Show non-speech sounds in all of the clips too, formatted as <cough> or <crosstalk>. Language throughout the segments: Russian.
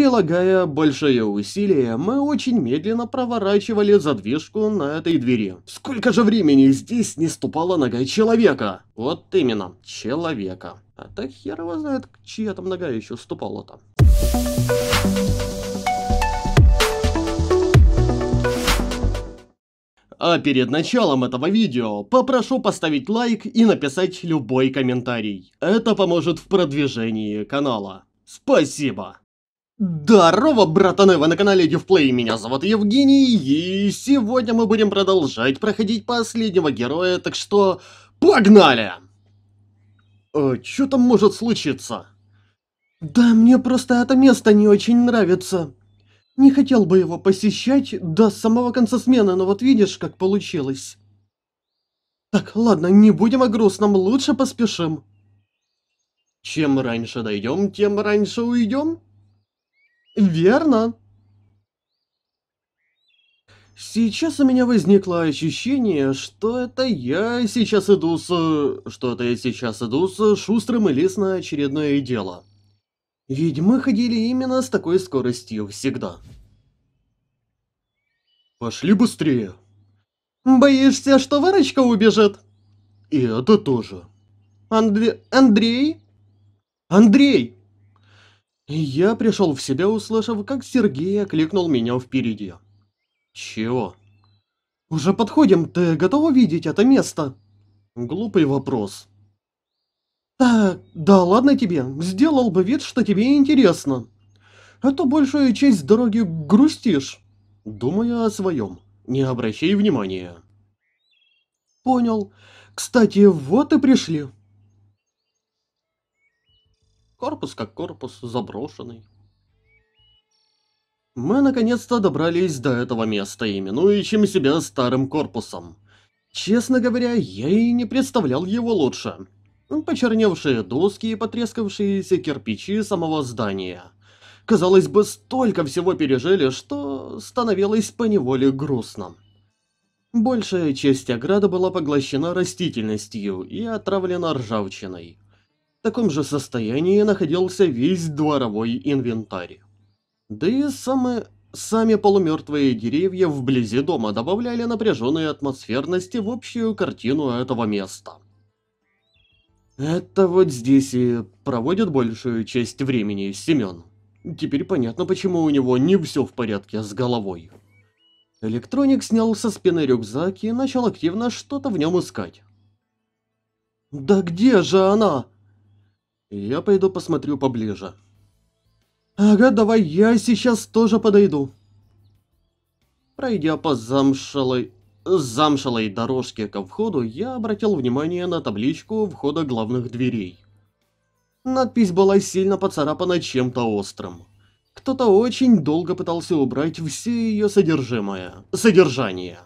Прилагая большое усилие, мы очень медленно проворачивали задвижку на этой двери. Сколько же времени здесь не ступала нога человека? Вот именно, человека. А так хер его знает, чья там нога еще ступала-то. А перед началом этого видео попрошу поставить лайк и написать любой комментарий. Это поможет в продвижении канала. Спасибо! Здорово, братаны, вы на канале Дивплей, меня зовут Евгений, и сегодня мы будем продолжать проходить последнего героя, так что погнали! Э, что там может случиться? Да, мне просто это место не очень нравится. Не хотел бы его посещать до самого конца смены, но вот видишь, как получилось. Так, ладно, не будем о грустном, лучше поспешим. Чем раньше дойдем, тем раньше уйдем? Верно. Сейчас у меня возникло ощущение, что это я сейчас иду с... Что это я сейчас иду с шустрым и лис на очередное дело. Ведь мы ходили именно с такой скоростью всегда. Пошли быстрее. Боишься, что вырочка убежит? И это тоже. Андре... Андрей? Андрей! Я пришел в себя, услышав, как Сергей окликнул меня впереди. Чего? Уже подходим, ты готов увидеть это место? Глупый вопрос. Так, да ладно тебе, сделал бы вид, что тебе интересно. А то большую часть дороги грустишь. Думаю о своем, не обращай внимания. Понял. Кстати, вот и пришли. Корпус как корпус, заброшенный. Мы наконец-то добрались до этого места, именующим себя старым корпусом. Честно говоря, я и не представлял его лучше. Почерневшие доски и потрескавшиеся кирпичи самого здания. Казалось бы, столько всего пережили, что становилось поневоле грустно. Большая часть ограды была поглощена растительностью и отравлена ржавчиной. В таком же состоянии находился весь дворовой инвентарь. Да и самые, сами полумертвые деревья вблизи дома добавляли напряженной атмосферности в общую картину этого места. Это вот здесь и проводит большую часть времени Семен. Теперь понятно, почему у него не все в порядке с головой. Электроник снял со спины рюкзак и начал активно что-то в нем искать. «Да где же она?» Я пойду посмотрю поближе. Ага, давай, я сейчас тоже подойду. Пройдя по замшелой... замшелой дорожке ко входу, я обратил внимание на табличку входа главных дверей. Надпись была сильно поцарапана чем-то острым. Кто-то очень долго пытался убрать все ее содержимое... содержание.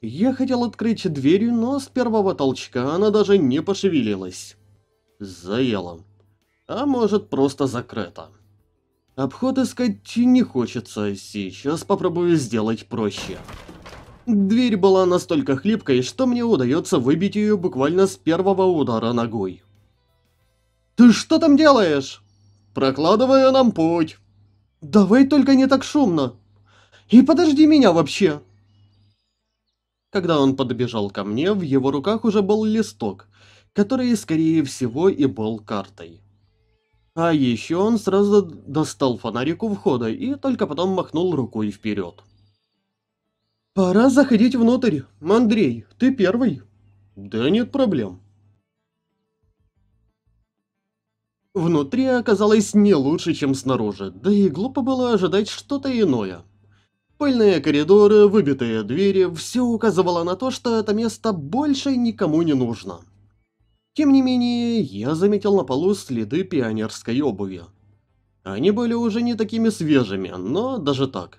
Я хотел открыть дверь, но с первого толчка она даже не пошевелилась. Заело. А может просто закрыто. Обход искать не хочется, сейчас попробую сделать проще. Дверь была настолько хлипкой, что мне удается выбить ее буквально с первого удара ногой. «Ты что там делаешь?» «Прокладываю нам путь». «Давай только не так шумно. И подожди меня вообще». Когда он подбежал ко мне, в его руках уже был листок, который, скорее всего, и был картой. А еще он сразу достал фонарик у входа и только потом махнул рукой вперед. «Пора заходить внутрь. Андрей, ты первый?» «Да нет проблем». Внутри оказалось не лучше, чем снаружи, да и глупо было ожидать что-то иное. Пыльные коридоры, выбитые двери, все указывало на то, что это место больше никому не нужно. Тем не менее, я заметил на полу следы пионерской обуви. Они были уже не такими свежими, но даже так.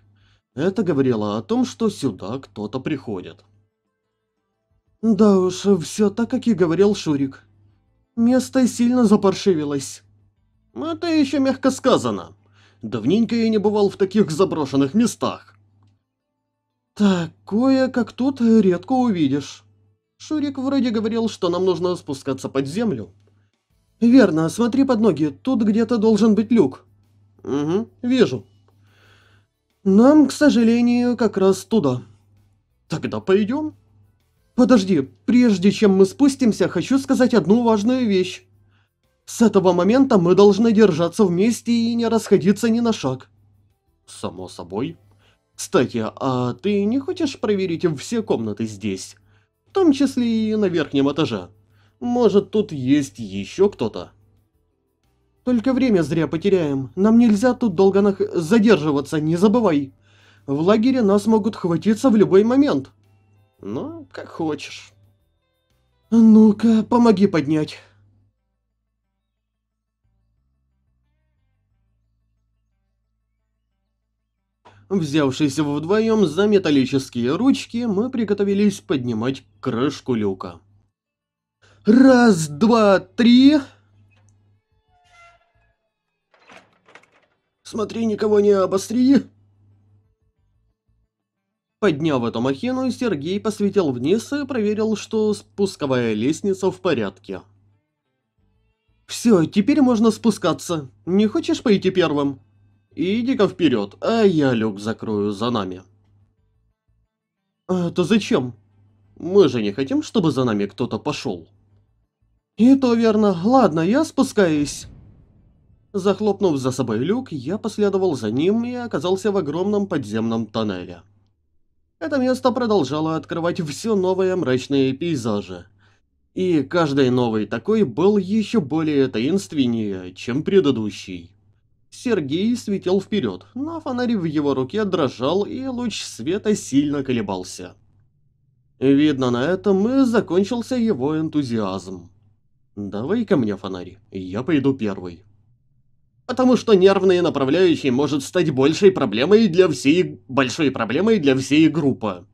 Это говорило о том, что сюда кто-то приходит. Да уж, все так, как и говорил Шурик. Место сильно запаршивилось. Это еще мягко сказано. Давненько я не бывал в таких заброшенных местах. Такое, как тут, редко увидишь. Шурик вроде говорил, что нам нужно спускаться под землю. Верно, смотри под ноги, тут где-то должен быть люк. Угу, вижу. Нам, к сожалению, как раз туда. Тогда пойдем. Подожди, прежде чем мы спустимся, хочу сказать одну важную вещь. С этого момента мы должны держаться вместе и не расходиться ни на шаг. Само собой. Кстати, а ты не хочешь проверить все комнаты здесь? В том числе и на верхнем этаже. Может, тут есть еще кто-то? Только время зря потеряем. Нам нельзя тут долго нах... задерживаться, не забывай. В лагере нас могут хватиться в любой момент. Ну, как хочешь. Ну-ка, помоги поднять. Взявшись вдвоем за металлические ручки, мы приготовились поднимать крышку люка. Раз, два, три... Смотри, никого не обостри. Подняв эту махину, Сергей посветил вниз и проверил, что спусковая лестница в порядке. Все, теперь можно спускаться. Не хочешь пойти первым? Иди-ка вперед, а я люк закрою за нами. А то зачем? Мы же не хотим, чтобы за нами кто-то пошел. И то верно. Ладно, я спускаюсь. Захлопнув за собой люк, я последовал за ним и оказался в огромном подземном тоннеле. Это место продолжало открывать все новые мрачные пейзажи. И каждый новый такой был еще более таинственнее, чем предыдущий. Сергей светил вперед, но фонарь в его руке дрожал, и луч света сильно колебался. Видно, на этом и закончился его энтузиазм. «Давай ко мне фонарь, я пойду первый». Потому что нервные направляющие может стать большей проблемой для всей... большой проблемой для всей группы.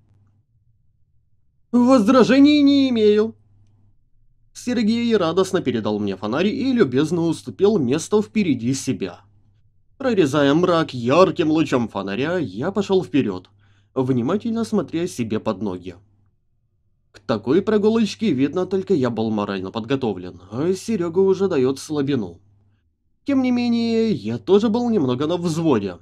Возражений не имею. Сергей радостно передал мне фонарь и любезно уступил место впереди себя. Прорезая мрак ярким лучом фонаря, я пошел вперед, внимательно смотря себе под ноги. К такой прогулочке, видно, только я был морально подготовлен, а Серега уже дает слабину. Тем не менее, я тоже был немного на взводе.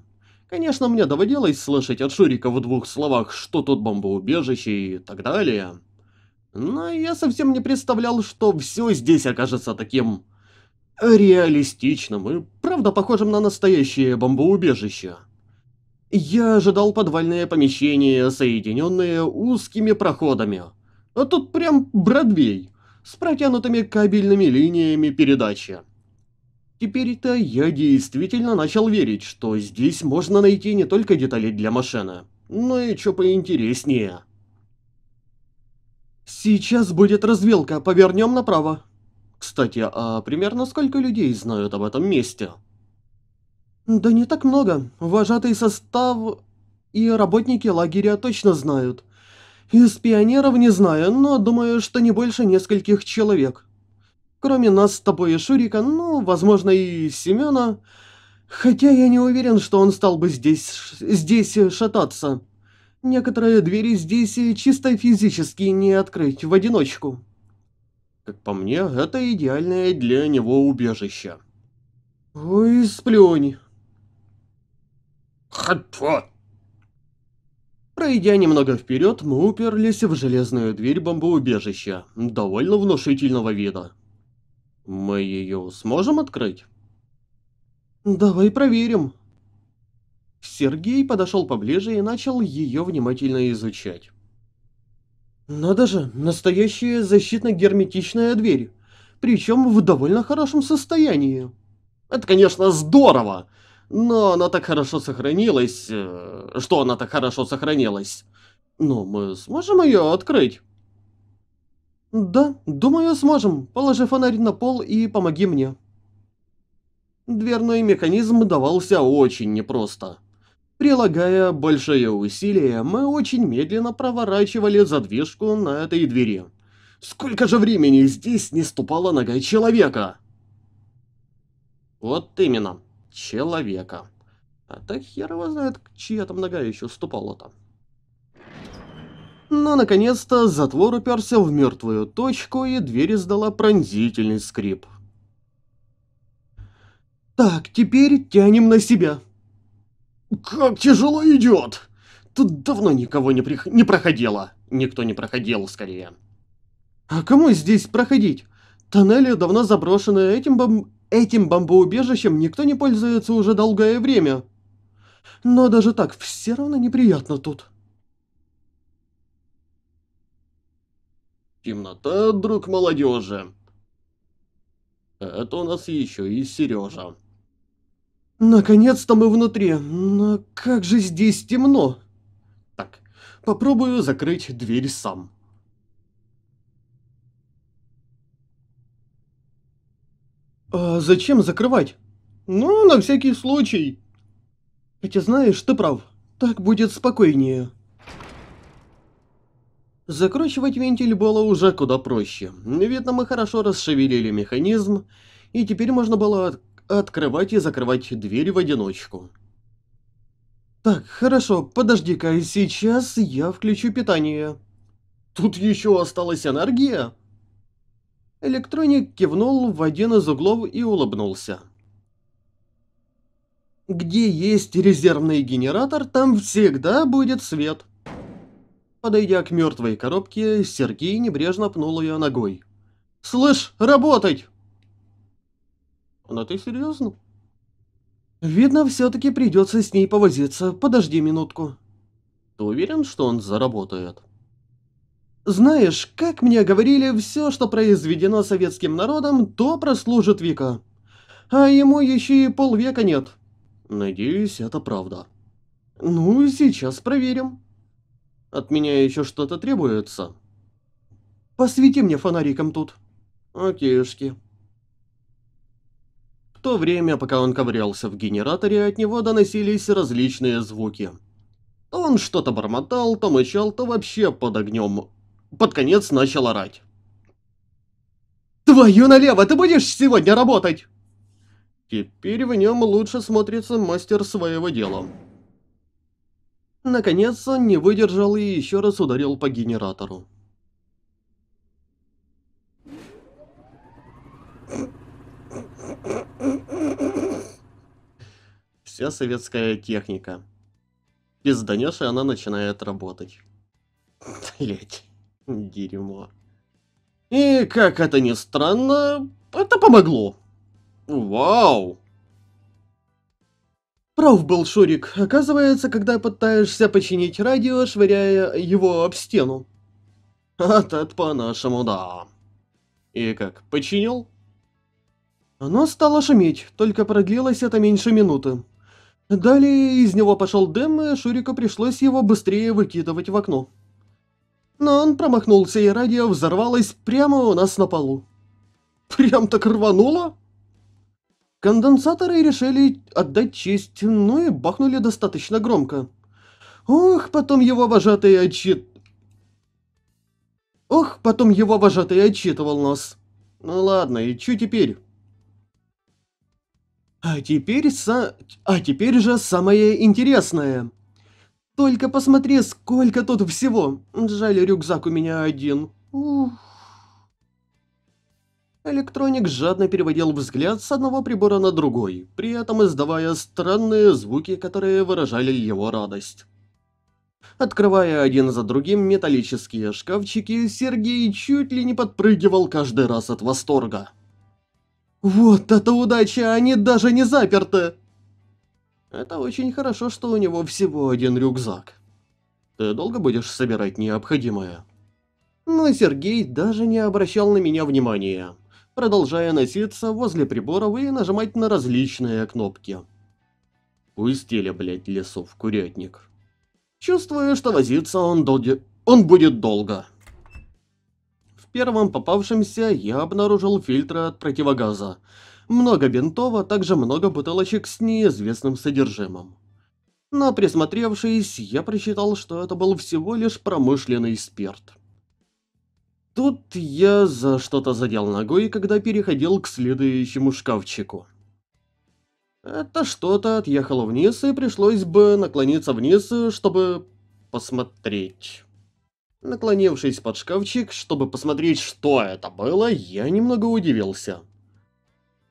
Конечно, мне доводилось слышать от Шурика в двух словах, что тут бомбоубежище и так далее. Но я совсем не представлял, что все здесь окажется таким реалистичным и правда похожим на настоящее бомбоубежище. Я ожидал подвальное помещение, соединенное узкими проходами. А тут прям Бродвей, с протянутыми кабельными линиями передачи. Теперь-то я действительно начал верить, что здесь можно найти не только детали для машины, но и что поинтереснее. Сейчас будет развилка, повернем направо. Кстати, а примерно сколько людей знают об этом месте? Да не так много. Вожатый состав и работники лагеря точно знают. Из пионеров не знаю, но думаю, что не больше нескольких человек. Кроме нас с тобой и Шурика, ну, возможно, и Семена. Хотя я не уверен, что он стал бы здесь, здесь шататься. Некоторые двери здесь чисто физически не открыть в одиночку. Как по мне, это идеальное для него убежище. Ой, сплюнь. Хатфо. Пройдя немного вперед, мы уперлись в железную дверь бомбоубежища, довольно внушительного вида. Мы ее сможем открыть? Давай проверим. Сергей подошел поближе и начал ее внимательно изучать. Надо же, настоящая защитно-герметичная дверь. Причем в довольно хорошем состоянии. Это, конечно, здорово. Но она так хорошо сохранилась. Э, что она так хорошо сохранилась? Но мы сможем ее открыть? Да, думаю, сможем. Положи фонарь на пол и помоги мне. Дверной механизм давался очень непросто. Прилагая большие усилия, мы очень медленно проворачивали задвижку на этой двери. Сколько же времени здесь не ступала нога человека? Вот именно, человека. А так хер его знает, чья там нога еще ступала там. Но наконец-то затвор уперся в мертвую точку, и дверь издала пронзительный скрип. Так, теперь тянем на себя. Как тяжело идет! Тут давно никого не, прих... не проходило. Никто не проходил, скорее. А кому здесь проходить? Тоннели давно заброшены, этим, бом... этим бомбоубежищем никто не пользуется уже долгое время. Но даже так, все равно неприятно тут. Темнота, друг молодежи. Это у нас еще и Сережа. Наконец-то мы внутри, но как же здесь темно. Так, попробую закрыть дверь сам. А зачем закрывать? Ну, на всякий случай. Хотя знаешь, ты прав, так будет спокойнее. Закручивать вентиль было уже куда проще. Видно, мы хорошо расшевелили механизм, и теперь можно было открывать и закрывать двери в одиночку. Так, хорошо, подожди-ка, сейчас я включу питание. Тут еще осталась энергия? Электроник кивнул в один из углов и улыбнулся. Где есть резервный генератор, там всегда будет свет. Подойдя к мертвой коробке, Сергей небрежно пнул ее ногой. «Слышь, работать!» «Но ты серьезно?» «Видно, все-таки придется с ней повозиться. Подожди минутку». «Ты уверен, что он заработает?» «Знаешь, как мне говорили, все, что произведено советским народом, то прослужит века. А ему еще и полвека нет». «Надеюсь, это правда». «Ну, сейчас проверим». «От меня еще что-то требуется?» «Посвети мне фонариком тут». «Окейшки». То время, пока он ковырялся в генераторе, от него доносились различные звуки. То он что-то бормотал, то мычал, то вообще под огнем. Под конец начал орать. «Твою налево, ты будешь сегодня работать?» Теперь в нем лучше смотрится мастер своего дела. Наконец он не выдержал и еще раз ударил по генератору. Вся советская техника. Пизданешь, и она начинает работать. <laughs> Блять, дерьмо. И как это ни странно, это помогло. Вау! Прав был Шурик. Оказывается, когда пытаешься починить радио, швыряя его об стену. А это по-нашему, да. И как, починил? Оно стало шуметь, только продлилось это меньше минуты. Далее из него пошел дым, и Шурику пришлось его быстрее выкидывать в окно. Но он промахнулся, и радио взорвалось прямо у нас на полу. Прям так рвануло? Конденсаторы решили отдать честь, ну и бахнули достаточно громко. Ох, потом его вожатый отчит... Ох, потом его вожатый отчитывал нас. Ну ладно, и что теперь? А теперь са... А теперь же самое интересное. Только посмотри, сколько тут всего. Жаль, рюкзак у меня один. Электроник жадно переводил взгляд с одного прибора на другой, при этом издавая странные звуки, которые выражали его радость. Открывая один за другим металлические шкафчики, Сергей чуть ли не подпрыгивал каждый раз от восторга. «Вот это удача, они даже не заперты!» Это очень хорошо, что у него всего один рюкзак. Ты долго будешь собирать необходимое? Но Сергей даже не обращал на меня внимания продолжая носиться возле приборов и нажимать на различные кнопки. Пустили, блядь, лесов курятник. Чувствую, что возиться он, долги... он будет долго. В первом попавшемся я обнаружил фильтры от противогаза. Много бинтов, а также много бутылочек с неизвестным содержимым. Но присмотревшись, я прочитал, что это был всего лишь промышленный спирт. Тут я за что-то задел ногой, когда переходил к следующему шкафчику. Это что-то отъехало вниз, и пришлось бы наклониться вниз, чтобы посмотреть. Наклонившись под шкафчик, чтобы посмотреть, что это было, я немного удивился.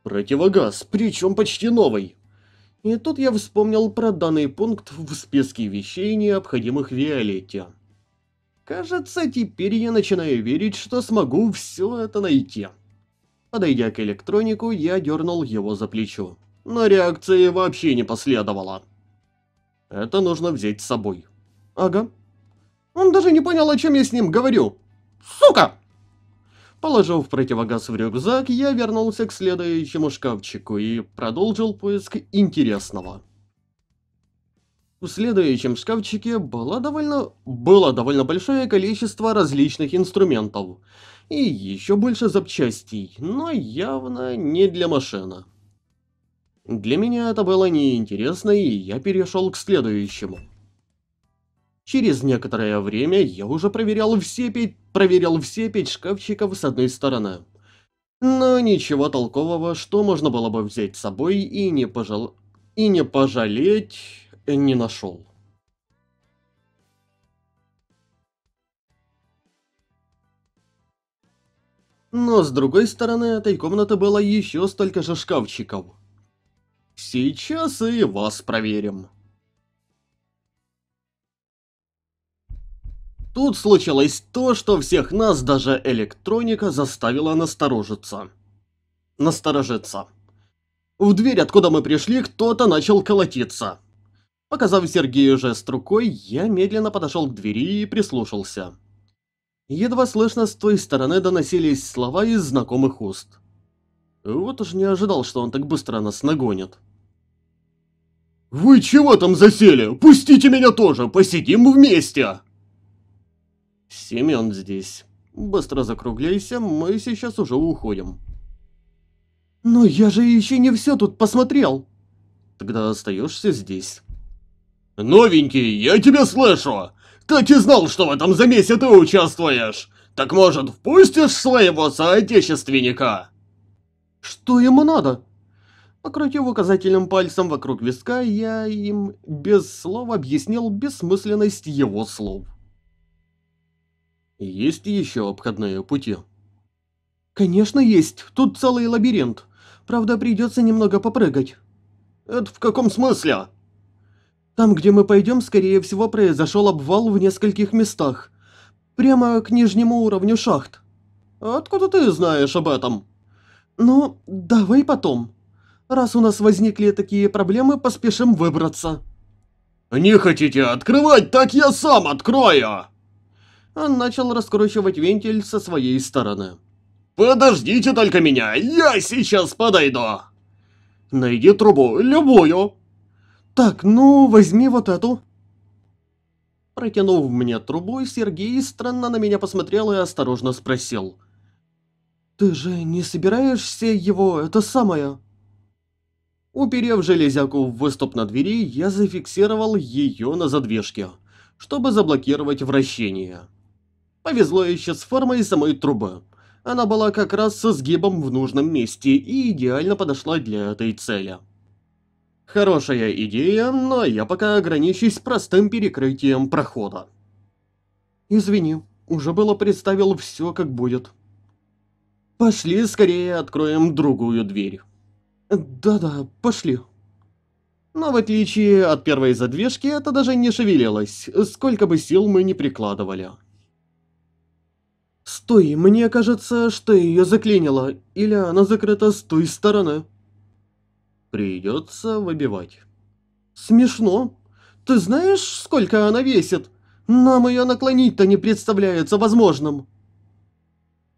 Противогаз, причем почти новый. И тут я вспомнил про данный пункт в списке вещей, необходимых Виолетте. Кажется, теперь я начинаю верить, что смогу все это найти. Подойдя к электронику, я дернул его за плечо. Но реакции вообще не последовало. Это нужно взять с собой. Ага. Он даже не понял, о чем я с ним говорю. Сука! Положив противогаз в рюкзак, я вернулся к следующему шкафчику и продолжил поиск интересного. В следующем шкафчике было довольно, было довольно большое количество различных инструментов. И еще больше запчастей, но явно не для машины. Для меня это было неинтересно, и я перешел к следующему. Через некоторое время я уже проверял все пять, проверял все пять шкафчиков с одной стороны. Но ничего толкового, что можно было бы взять с собой и не, пожал... и не пожалеть, не нашел. Но с другой стороны этой комнаты было еще столько же шкафчиков. Сейчас и вас проверим. Тут случилось то, что всех нас, даже электроника, заставила насторожиться. Насторожиться. В дверь, откуда мы пришли, кто-то начал колотиться. Показав Сергею жест рукой, я медленно подошел к двери и прислушался. Едва слышно с той стороны доносились слова из знакомых уст. Вот уж не ожидал, что он так быстро нас нагонит. «Вы чего там засели? Пустите меня тоже, посидим вместе!» Семен здесь. Быстро закругляйся, мы сейчас уже уходим. Но я же еще не все тут посмотрел. Тогда остаешься здесь. Новенький, я тебя слышу! Так и знал, что в этом замесе ты участвуешь! Так может, впустишь своего соотечественника? Что ему надо? Покрутив указательным пальцем вокруг виска, я им без слов объяснил бессмысленность его слов. Есть еще обходные пути? Конечно есть, тут целый лабиринт. Правда, придется немного попрыгать. Это в каком смысле? Там, где мы пойдем, скорее всего, произошел обвал в нескольких местах. Прямо к нижнему уровню шахт. Откуда ты знаешь об этом? Ну, давай потом. Раз у нас возникли такие проблемы, поспешим выбраться. Не хотите открывать, так я сам открою! Он начал раскручивать вентиль со своей стороны. «Подождите только меня, я сейчас подойду!» «Найди трубу, любую!» «Так, ну, возьми вот эту!» Протянув мне трубу, Сергей странно на меня посмотрел и осторожно спросил. «Ты же не собираешься его, это самое?» Уперев железяку в выступ на двери, я зафиксировал ее на задвижке, чтобы заблокировать вращение. Повезло еще с формой самой трубы. Она была как раз со сгибом в нужном месте и идеально подошла для этой цели. Хорошая идея, но я пока ограничусь простым перекрытием прохода. Извини, уже было представил все как будет. Пошли скорее откроем другую дверь. Да-да, пошли. Но в отличие от первой задвижки, это даже не шевелилось, сколько бы сил мы не прикладывали. Стой, мне кажется, что ее заклинило, или она закрыта с той стороны. Придется выбивать. Смешно. Ты знаешь, сколько она весит? Нам ее наклонить-то не представляется возможным.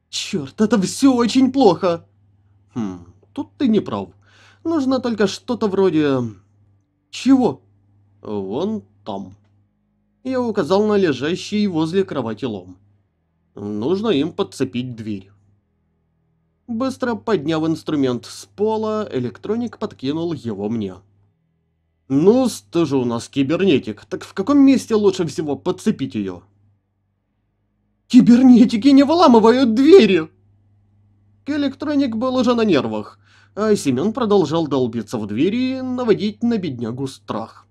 Черт, это все очень плохо. Хм, тут ты не прав. Нужно только что-то вроде... Чего? Вон там. Я указал на лежащий возле кровати лом. Нужно им подцепить дверь. Быстро подняв инструмент с пола, электроник подкинул его мне. «Ну, ты же у нас кибернетик, так в каком месте лучше всего подцепить ее?» «Кибернетики не выламывают двери!» Электроник был уже на нервах, а Семен продолжал долбиться в двери и наводить на беднягу страх.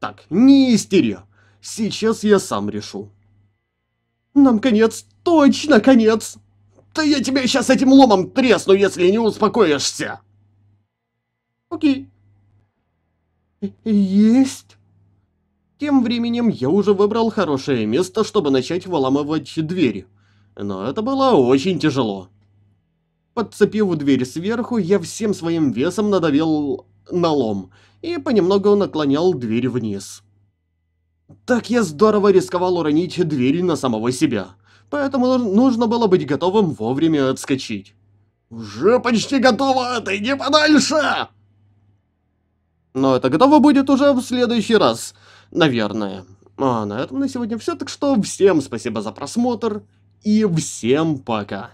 «Так, не истери, сейчас я сам решу». «Нам конец, точно конец!» Да я тебя сейчас этим ломом тресну, если не успокоишься!» Окей. Есть. Тем временем я уже выбрал хорошее место, чтобы начать выламывать дверь. Но это было очень тяжело. Подцепив дверь сверху, я всем своим весом надавил на лом и понемногу наклонял дверь вниз. Так я здорово рисковал уронить дверь на самого себя, поэтому нужно было быть готовым вовремя отскочить. «Уже почти готово, отойди подальше!» Но это готово будет уже в следующий раз, наверное. А на этом на сегодня все, так что всем спасибо за просмотр и всем пока.